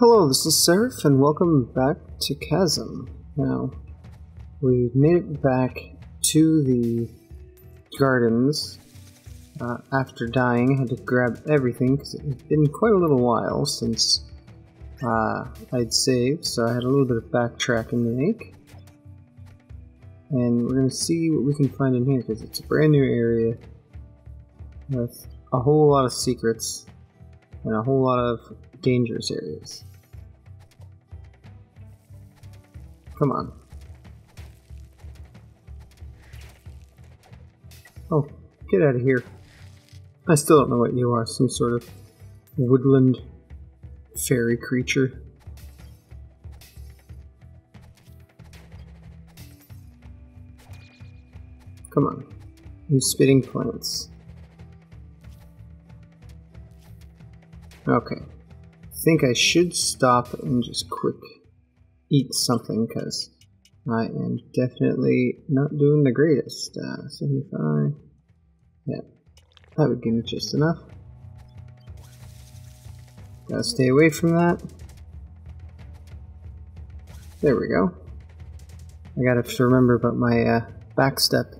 Hello, this is Seraph, and welcome back to Chasm. Now, we've made it back to the gardens uh, after dying. I had to grab everything because it had been quite a little while since uh, I'd saved, so I had a little bit of backtracking to make. And we're going to see what we can find in here because it's a brand new area with a whole lot of secrets and a whole lot of dangerous areas. Come on. Oh, get out of here. I still don't know what you are, some sort of woodland fairy creature. Come on. You spitting plants. Okay. I think I should stop and just quick eat something because I am definitely not doing the greatest. Uh, 75. Yeah, that would give me just enough. Gotta stay away from that. There we go. I gotta have to remember about my uh, back step.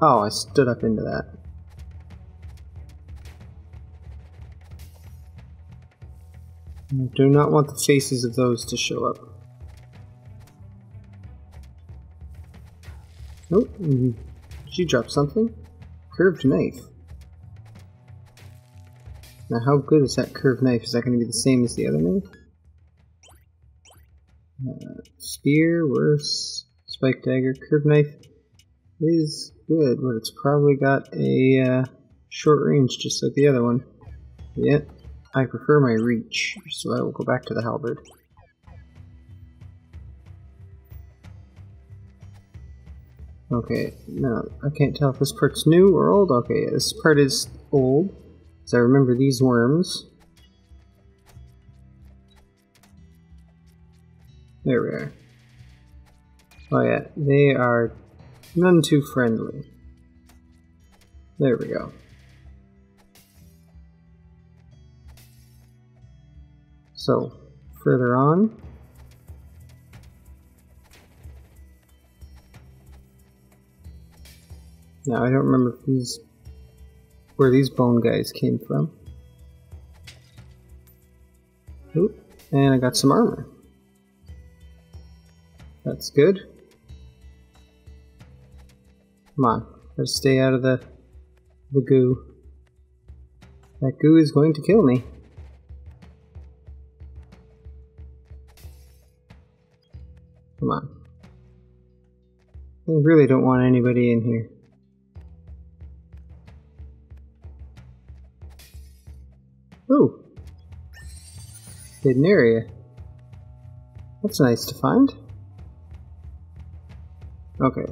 Oh, I stood up into that. I do not want the faces of those to show up. Oh, mm, she dropped something. Curved knife. Now, how good is that curved knife? Is that going to be the same as the other knife? Uh, spear, worse. Spike dagger, curved knife is good, but it's probably got a uh, short range just like the other one. Yep, I prefer my reach, so I will go back to the halberd. Okay, now I can't tell if this part's new or old. Okay, this part is old, because I remember these worms. There we are. Oh yeah, they are none too friendly. There we go. So, further on. Now, I don't remember these where these bone guys came from. Oop, and I got some armor. That's good. Come on, gotta stay out of the the goo. That goo is going to kill me. I really don't want anybody in here. Ooh. Hidden area. That's nice to find. Okay.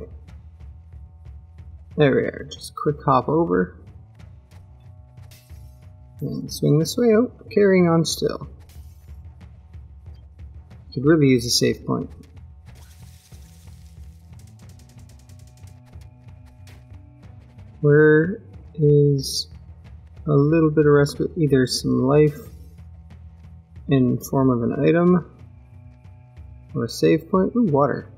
There we are. Just quick hop over. And swing this way. Oh, carrying on still. Could really use a safe point. Where is a little bit of respite, either some life in form of an item or a save point? Ooh, water.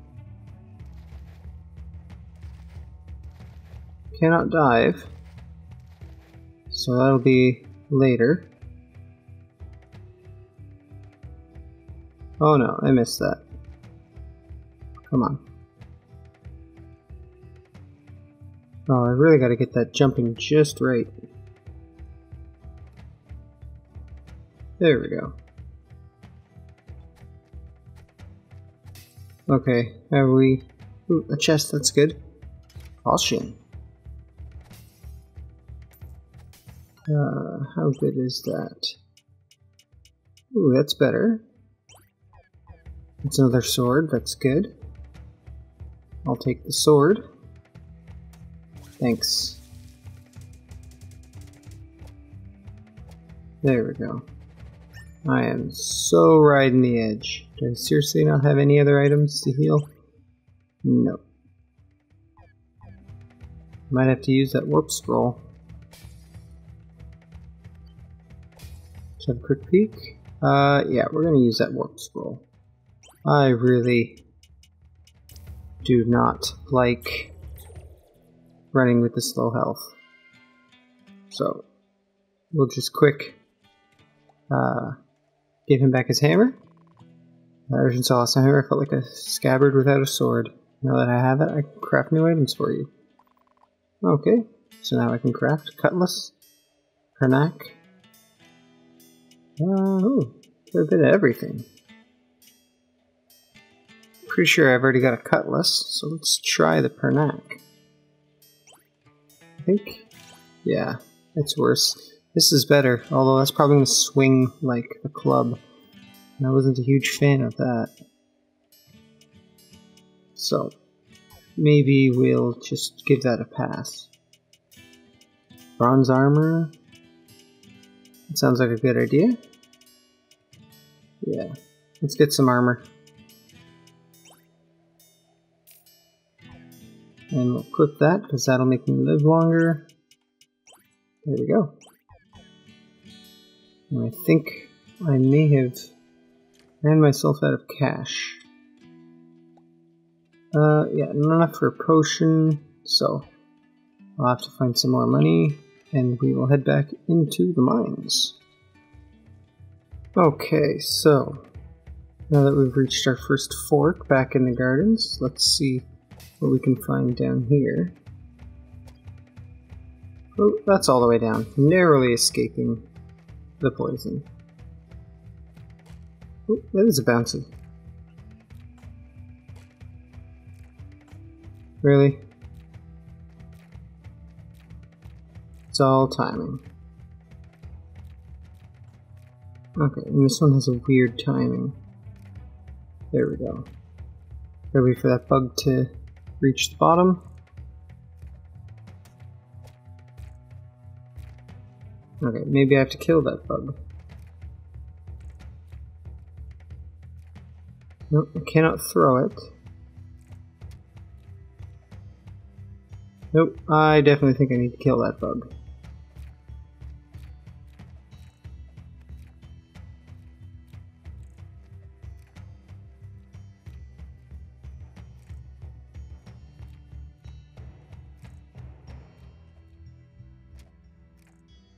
Cannot dive, so that'll be later. Oh no, I missed that. Come on. Oh, I really gotta get that jumping just right. There we go. Okay, have we... Ooh, a chest, that's good. Caution. Uh, how good is that? Ooh, that's better. It's another sword, that's good. I'll take the sword. Thanks. There we go. I am so riding the edge. Do I seriously not have any other items to heal? No. Might have to use that warp scroll. Let's have a quick peek. Uh, yeah, we're gonna use that warp scroll. I really do not like running with the slow health. So, we'll just quick uh, give him back his hammer. I lost my hammer, felt like a scabbard without a sword. Now that I have it, I can craft new items for you. Okay, so now I can craft cutlass, pernac, uh, ooh, a bit of everything. Pretty sure I've already got a cutlass, so let's try the pernac. Think, yeah, it's worse. This is better, although that's probably going to swing like a club. And I wasn't a huge fan of that. So, maybe we'll just give that a pass. Bronze armor. That sounds like a good idea. Yeah, let's get some armor. And we'll equip that, because that'll make me live longer. There we go. And I think I may have ran myself out of cash. Uh, yeah, not enough for a potion, so I'll have to find some more money, and we will head back into the mines. Okay, so now that we've reached our first fork back in the gardens, let's see what we can find down here. Oh, that's all the way down, narrowly escaping the poison. Oh, that is a bouncy. Really? It's all timing. Okay, and this one has a weird timing. There we go. Wait for that bug to reach the bottom. Okay, maybe I have to kill that bug. Nope, I cannot throw it. Nope, I definitely think I need to kill that bug.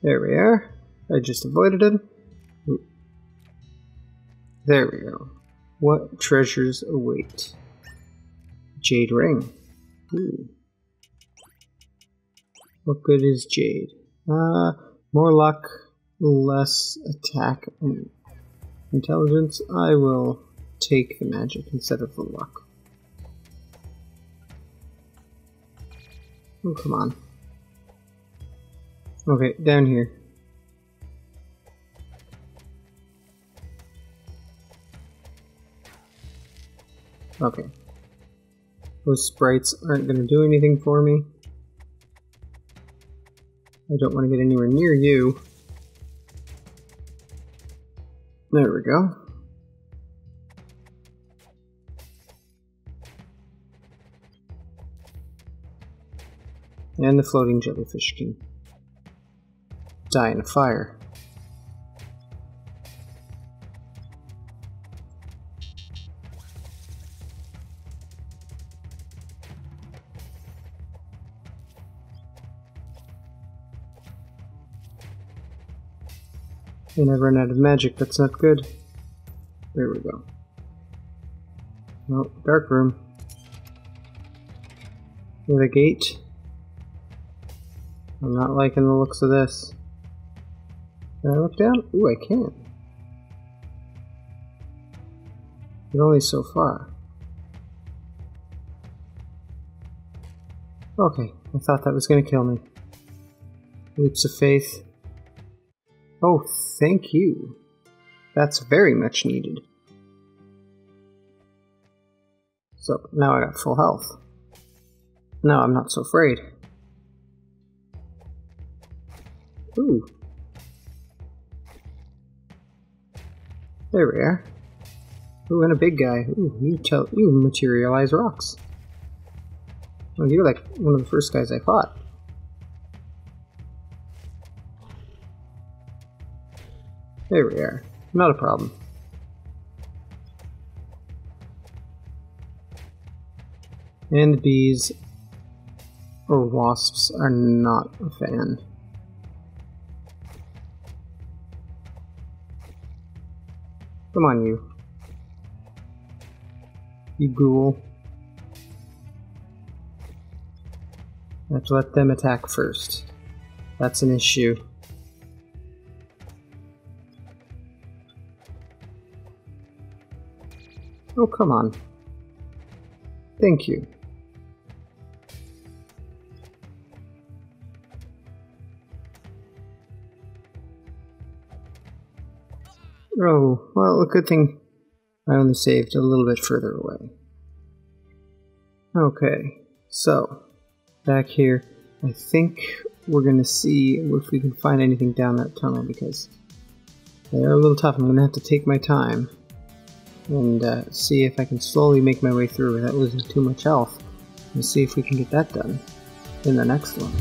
There we are. I just avoided it. There we go. What treasures await? Jade ring. Ooh. What good is jade? Uh, more luck, less attack and intelligence. I will take the magic instead of the luck. Oh, come on. Okay, down here. Okay. Those sprites aren't going to do anything for me. I don't want to get anywhere near you. There we go. And the floating jellyfish can die in a fire. And I run out of magic, that's not good. There we go. No, dark room. With a gate. I'm not liking the looks of this. Can I look down? Ooh, I can. But only so far. Okay, I thought that was to kill me. Leaps of faith. Oh, thank you. That's very much needed. So, now I got full health. Now I'm not so afraid. Ooh, There we are. Ooh, and a big guy. Ooh, you tell you materialize rocks. Well, you're like one of the first guys I fought. There we are. Not a problem. And bees or wasps are not a fan. Come on, you. You ghoul. To let them attack first. That's an issue. Oh, come on. Thank you. Oh, well, a good thing I only saved a little bit further away. Okay, so, back here, I think we're gonna see if we can find anything down that tunnel because they're a little tough. I'm gonna have to take my time and uh, see if I can slowly make my way through without losing too much health and see if we can get that done in the next one.